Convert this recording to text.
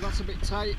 that's a bit tight.